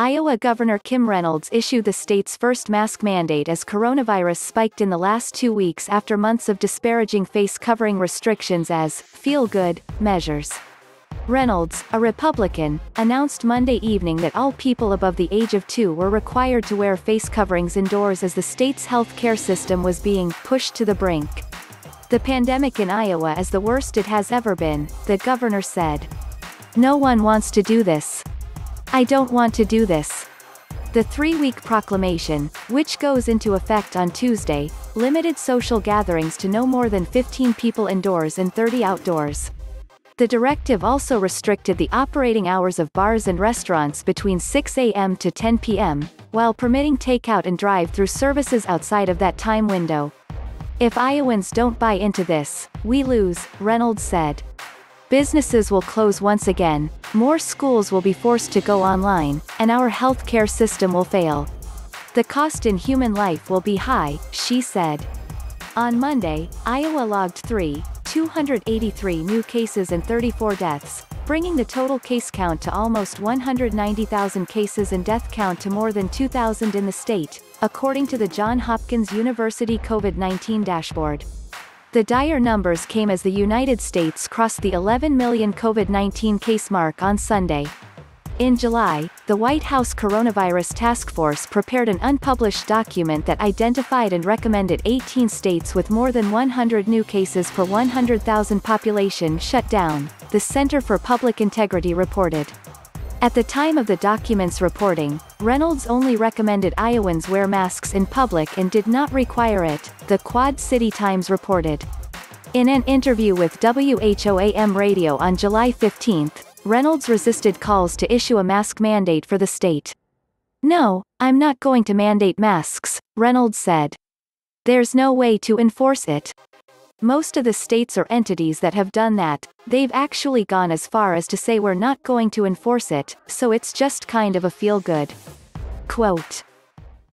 Iowa Governor Kim Reynolds issued the state's first mask mandate as coronavirus spiked in the last two weeks after months of disparaging face covering restrictions as feel-good measures. Reynolds, a Republican, announced Monday evening that all people above the age of two were required to wear face coverings indoors as the state's health care system was being pushed to the brink. The pandemic in Iowa is the worst it has ever been, the governor said. No one wants to do this. I don't want to do this. The three-week proclamation, which goes into effect on Tuesday, limited social gatherings to no more than 15 people indoors and 30 outdoors. The directive also restricted the operating hours of bars and restaurants between 6 a.m. to 10 p.m., while permitting takeout and drive-through services outside of that time window. If Iowans don't buy into this, we lose, Reynolds said. Businesses will close once again, more schools will be forced to go online, and our healthcare system will fail. The cost in human life will be high, she said. On Monday, Iowa logged 3, 283 new cases and 34 deaths, bringing the total case count to almost 190,000 cases and death count to more than 2,000 in the state, according to the Johns Hopkins University COVID-19 dashboard. The dire numbers came as the United States crossed the 11 million COVID-19 case mark on Sunday. In July, the White House Coronavirus Task Force prepared an unpublished document that identified and recommended 18 states with more than 100 new cases per 100,000 population shut down, the Center for Public Integrity reported. At the time of the document's reporting, Reynolds only recommended Iowans wear masks in public and did not require it, the Quad City Times reported. In an interview with WHOAM Radio on July 15, Reynolds resisted calls to issue a mask mandate for the state. No, I'm not going to mandate masks, Reynolds said. There's no way to enforce it. Most of the states or entities that have done that, they've actually gone as far as to say we're not going to enforce it, so it's just kind of a feel-good. Quote.